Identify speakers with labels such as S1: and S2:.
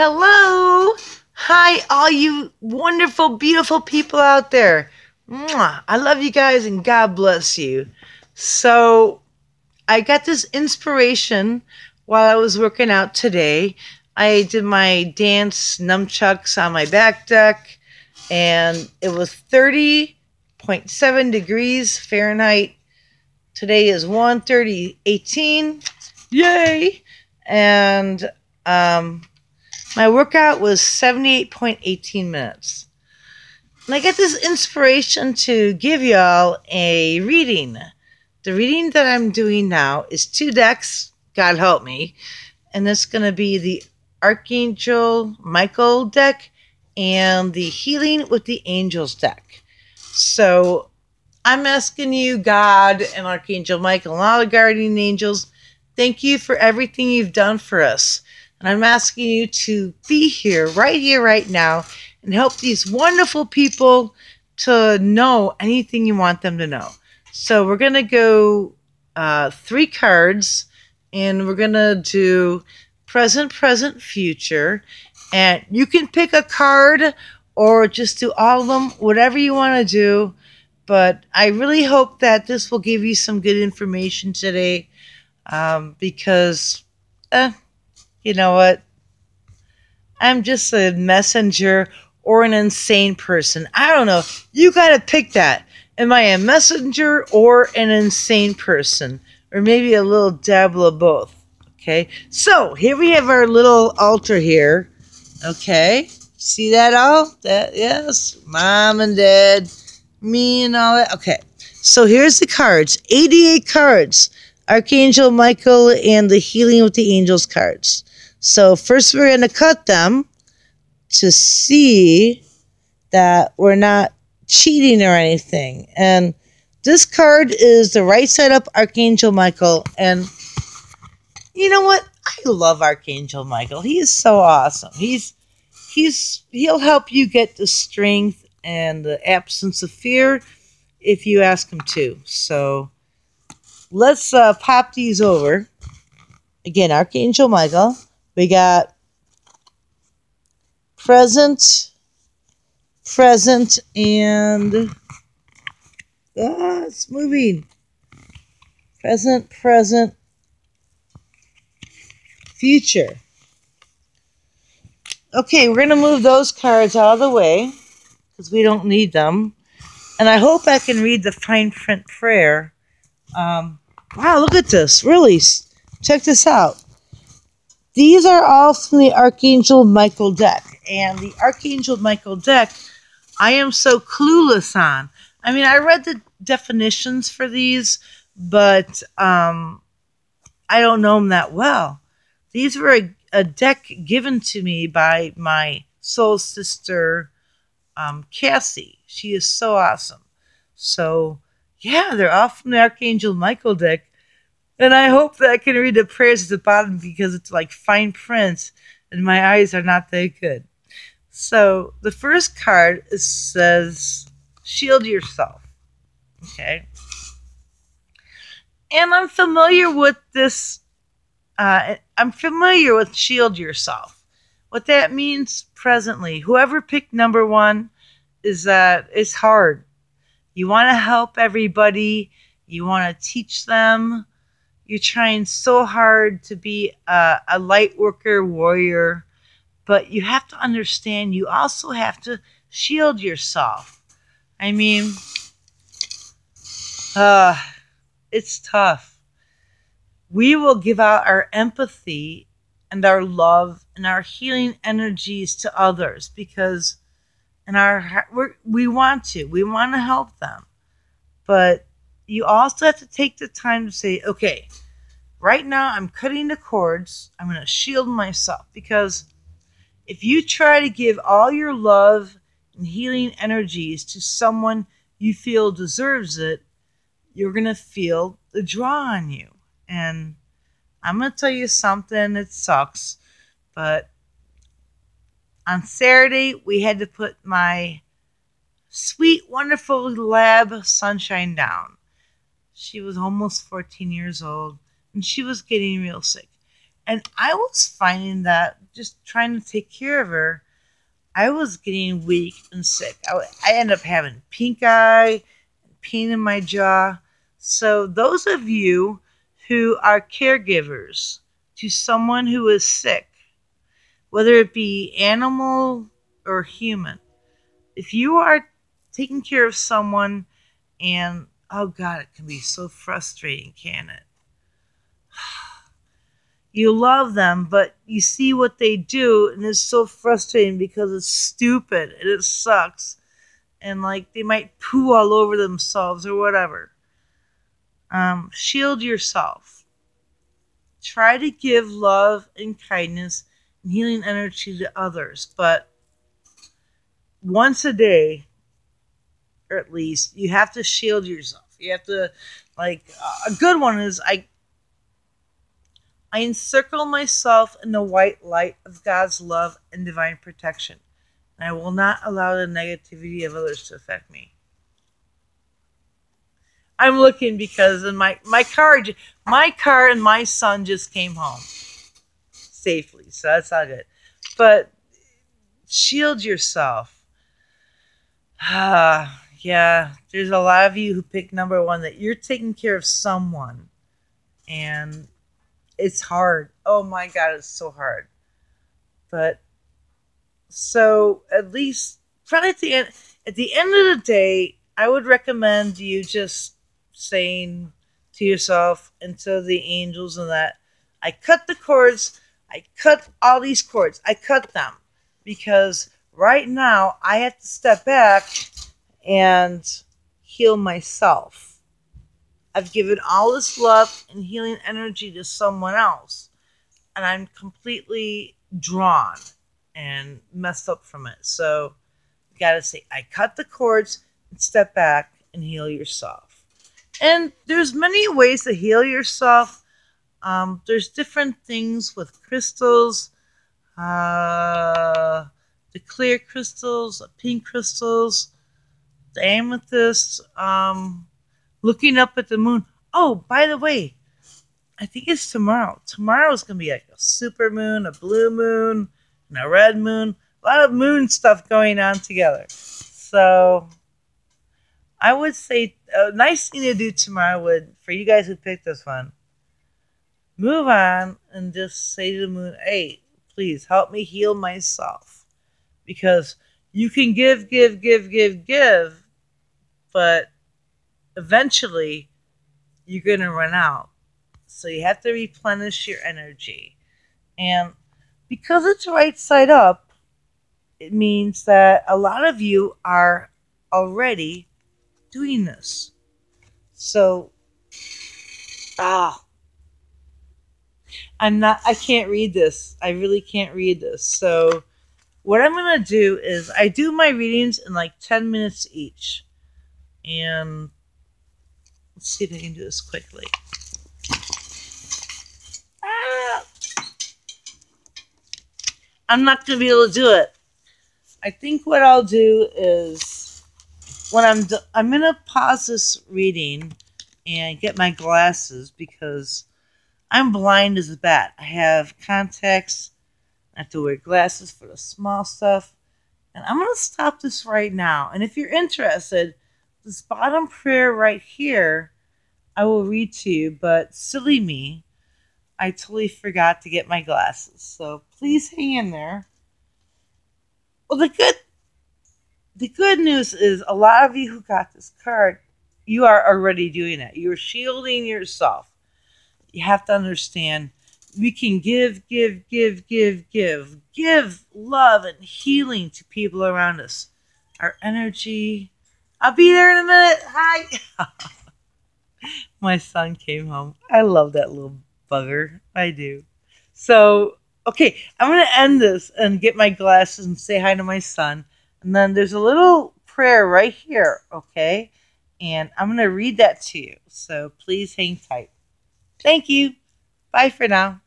S1: Hello. Hi, all you wonderful, beautiful people out there. Mwah. I love you guys and God bless you. So, I got this inspiration while I was working out today. I did my dance nunchucks on my back deck, and it was 30.7 degrees Fahrenheit. Today is 1:30 18. Yay! And um, my workout was 78.18 minutes. And I got this inspiration to give y'all a reading. The reading that I'm doing now is two decks, God help me, and it's going to be the Archangel Michael deck and the Healing with the Angels deck. So I'm asking you, God and Archangel Michael and all the guardian angels, thank you for everything you've done for us. And I'm asking you to be here, right here, right now, and help these wonderful people to know anything you want them to know. So we're going to go uh, three cards, and we're going to do present, present, future. And you can pick a card or just do all of them, whatever you want to do. But I really hope that this will give you some good information today um, because. Eh, you know what? I'm just a messenger or an insane person. I don't know. You got to pick that. Am I a messenger or an insane person? Or maybe a little dabble of both. Okay. So here we have our little altar here. Okay. See that all? That yes. Mom and dad. Me and all that. Okay. So here's the cards. 88 cards. Archangel Michael and the Healing with the Angels cards. So first we're going to cut them to see that we're not cheating or anything. And this card is the right side up Archangel Michael. And you know what? I love Archangel Michael. He is so awesome. He's he's he'll help you get the strength and the absence of fear if you ask him to. So let's uh, pop these over. Again, Archangel Michael. We got present, present, and ah, it's moving. Present, present, future. Okay, we're going to move those cards out of the way because we don't need them. And I hope I can read the fine print prayer. Um, wow, look at this. Really, check this out. These are all from the Archangel Michael deck. And the Archangel Michael deck, I am so clueless on. I mean, I read the definitions for these, but um, I don't know them that well. These were a, a deck given to me by my soul sister, um, Cassie. She is so awesome. So, yeah, they're all from the Archangel Michael deck. And I hope that I can read the prayers at the bottom because it's like fine print and my eyes are not that good. So the first card says, Shield yourself. Okay. And I'm familiar with this. Uh, I'm familiar with shield yourself. What that means presently, whoever picked number one, is that it's hard. You want to help everybody, you want to teach them, you're trying so hard to be a, a light worker warrior, but you have to understand you also have to shield yourself. I mean, uh, it's tough. We will give out our empathy and our love and our healing energies to others because in our we we want to we want to help them but you also have to take the time to say, okay, right now I'm cutting the cords. I'm going to shield myself because if you try to give all your love and healing energies to someone you feel deserves it, you're going to feel the draw on you. And I'm going to tell you something, it sucks, but on Saturday, we had to put my sweet, wonderful lab sunshine down. She was almost 14 years old and she was getting real sick. And I was finding that just trying to take care of her, I was getting weak and sick. I, I ended up having pink eye, pain in my jaw. So, those of you who are caregivers to someone who is sick, whether it be animal or human, if you are taking care of someone and oh god it can be so frustrating can it you love them but you see what they do and it's so frustrating because it's stupid and it sucks. And like they might poo all over themselves or whatever. Um, shield yourself. Try to give love and kindness and healing energy to others but once a day or at least you have to shield yourself. You have to like a good one is i i encircle myself in the white light of god's love and divine protection i will not allow the negativity of others to affect me i'm looking because in my my car my car and my son just came home safely so that's all good but shield yourself Ah, yeah. There's a lot of you who pick number one that you're taking care of someone, and it's hard. Oh my god, it's so hard. But so at least probably at the end at the end of the day, I would recommend you just saying to yourself and to the angels and that I cut the cords, I cut all these cords, I cut them because right now I have to step back and heal myself. I've given all this love and healing energy to someone else, and I'm completely drawn and messed up from it. So, you gotta say, I cut the cords and step back and heal yourself. And there's many ways to heal yourself. Um, there's different things with crystals. Uh, the clear crystals, the pink crystals, the amethyst, um, looking up at the moon. Oh, by the way, I think it's tomorrow. Tomorrow is going to be like a super moon, a blue moon, and a red moon. A lot of moon stuff going on together. So I would say a nice thing to do tomorrow would, for you guys who picked this one, move on and just say to the moon, hey, please help me heal myself because you can give, give, give, give, give, but eventually you're going to run out. So you have to replenish your energy. And because it's right side up, it means that a lot of you are already doing this. So, ah, I'm not, I can't read this. I really can't read this. So, what I'm going to do is I do my readings in like 10 minutes each. And let's see if I can do this quickly. Ah! I'm not going to be able to do it. I think what I'll do is when I'm do- I'm going to pause this reading and get my glasses because I'm blind as a bat. I have contacts I have to wear glasses for the small stuff. And I'm going to stop this right now. And if you're interested, this bottom prayer right here, I will read to you. But silly me, I totally forgot to get my glasses. So please hang in there. Well, the good, the good news is a lot of you who got this card, you are already doing it. You're shielding yourself. You have to understand we can give, give, give, give, give, give love and healing to people around us. Our energy. I'll be there in a minute. Hi. My son came home. I love that little bugger. I do. So, okay, I'm going to end this and get my glasses and say hi to my son. And then there's a little prayer right here, okay? And I'm going to read that to you. So please hang tight. Thank you. Bye for now.